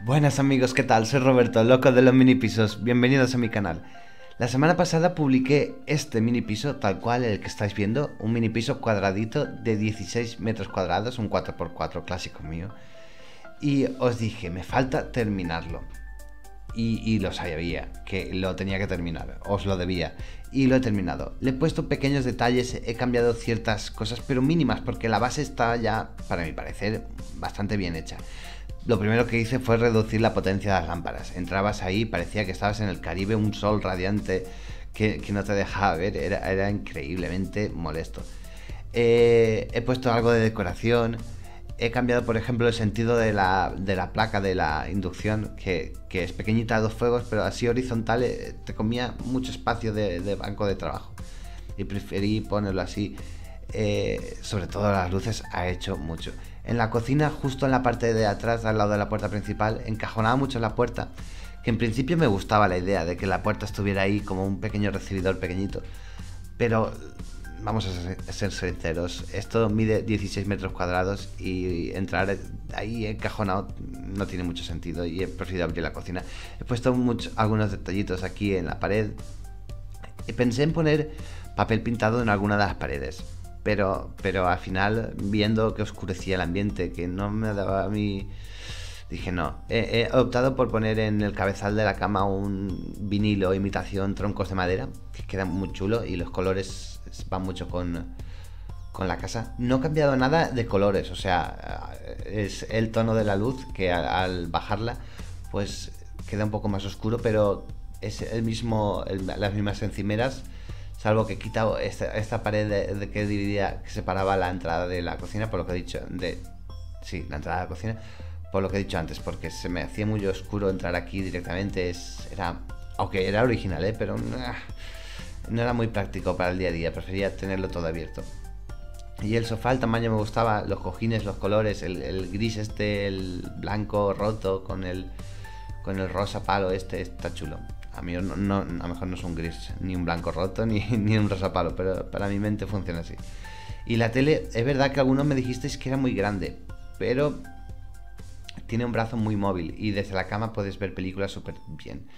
Buenas amigos, ¿qué tal? Soy Roberto, loco de los mini pisos. Bienvenidos a mi canal. La semana pasada publiqué este mini piso, tal cual el que estáis viendo, un mini piso cuadradito de 16 metros cuadrados, un 4x4 clásico mío. Y os dije, me falta terminarlo. Y, y, lo sabía, que lo tenía que terminar, os lo debía. Y lo he terminado. Le he puesto pequeños detalles, he cambiado ciertas cosas, pero mínimas, porque la base está ya, para mi parecer, bastante bien hecha lo primero que hice fue reducir la potencia de las lámparas. Entrabas ahí, parecía que estabas en el Caribe, un sol radiante que, no te dejaba ver, era, increíblemente molesto. Eh, he puesto algo de decoración, he cambiado por ejemplo el sentido de la, placa de la inducción, que, es pequeñita a dos fuegos, pero así horizontal eh, te comía mucho espacio de, banco de trabajo. Y preferí ponerlo así. Eh, sobre todo las luces ha hecho mucho. En la cocina, justo en la parte de atrás, al lado de la puerta principal, encajonaba mucho la puerta, que en principio me gustaba la idea de que la puerta estuviera ahí como un pequeño recibidor pequeñito. Pero vamos a ser sinceros, esto mide 16 metros cuadrados y entrar ahí encajonado no tiene mucho sentido y he preferido abrir la cocina. He puesto algunos detallitos aquí en la pared pensé en poner papel pintado en alguna de las paredes pero, pero al final, viendo que oscurecía el ambiente, que no me daba a mí... Dije, no, he, optado por poner en el cabezal de la cama un vinilo imitación troncos de madera, que queda muy chulo y los colores van mucho con, con la casa. No he cambiado nada de colores, o sea, es el tono de la luz que al, bajarla, pues queda un poco más oscuro, pero es el mismo, las mismas encimeras salvo que he quitado esta, pared de, que dividía, que separaba la entrada de la cocina, por lo que he dicho, de, sí, la entrada de la cocina, por lo que he dicho antes, porque se me hacía muy oscuro entrar aquí directamente, es, era, aunque era original, ¿eh? pero no era muy práctico para el día a día, prefería tenerlo todo abierto. Y el sofá, el tamaño me gustaba, los cojines, los colores, el, el gris este, el blanco roto con el, con el rosa palo este, está chulo. A mí no, a lo mejor no es un gris, ni un blanco roto, ni, ni un rosa palo, pero para mi mente funciona así. Y la tele, es verdad que algunos me dijisteis que era muy grande, pero tiene un brazo muy móvil y desde la cama puedes ver películas súper bien.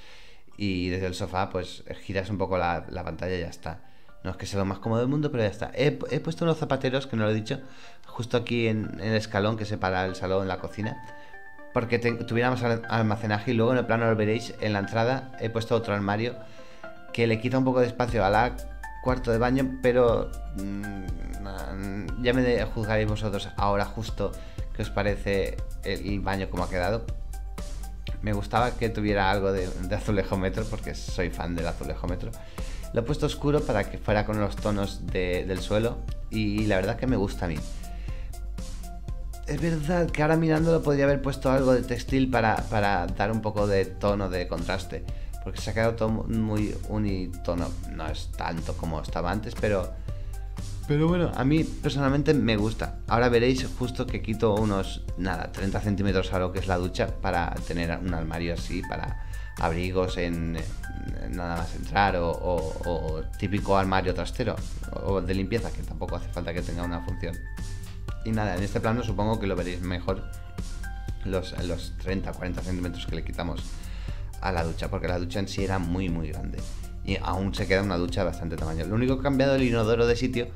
Y desde el sofá, pues giras un poco la, pantalla y ya está. No es que sea lo más cómodo del mundo, pero ya está. He, puesto unos zapateros, que no lo he dicho, justo aquí en, el escalón que separa el salón y la cocina porque tuviéramos almacenaje y luego en el plano lo veréis en la entrada he puesto otro armario que le quita un poco de espacio a la cuarto de baño pero mm, ya me juzgaréis vosotros ahora justo qué os parece el baño como ha quedado me gustaba que tuviera algo de, azulejo metro porque soy fan del azulejo metro lo he puesto oscuro para que fuera con los tonos del suelo y la verdad que me gusta a mí es verdad que ahora mirándolo podría haber puesto algo de textil para, dar un poco de tono, de contraste. Porque se ha quedado todo muy unitono. No es tanto como estaba antes, pero. Pero bueno, a mí personalmente me gusta. Ahora veréis justo que quito unos, nada, 30 centímetros a lo que es la ducha para tener un armario así, para abrigos en, nada más entrar o, típico armario trastero o de limpieza, que tampoco hace falta que tenga una función. Y nada, en este plano supongo que lo veréis mejor los, los 30, 40 centímetros que le quitamos a la ducha, porque la ducha en sí era muy, muy grande. Y aún se queda una ducha bastante tamaño. Lo único que he cambiado el inodoro de sitio,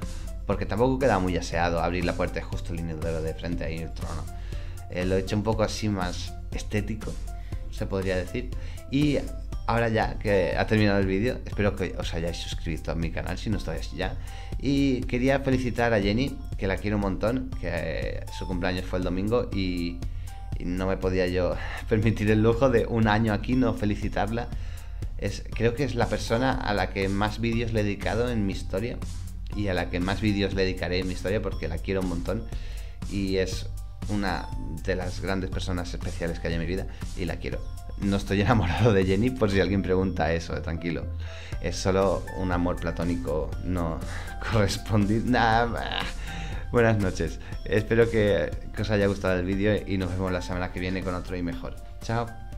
porque tampoco queda muy aseado abrir la puerta justo el inodoro de frente ahí el trono. Eh, lo he hecho un poco así más estético, se podría decir. Y ahora ya que ha terminado el vídeo, espero que os hayáis suscrito a mi canal si no estáis ya. Y quería felicitar a Jenny, que la quiero un montón, que eh, su cumpleaños fue el domingo y, no me podía yo permitir el lujo de un año aquí no felicitarla. Creo que es la persona a la que más vídeos le he dedicado en mi historia y a la que más vídeos le dedicaré en mi historia porque la quiero un montón y es una de las grandes personas especiales que hay en mi vida y la quiero no estoy enamorado de Jenny, por si alguien pregunta eso, eh, tranquilo. Es solo un amor platónico no correspondido. buenas noches. Espero que, que os haya gustado el vídeo y nos vemos la semana que viene con otro y mejor. Chao.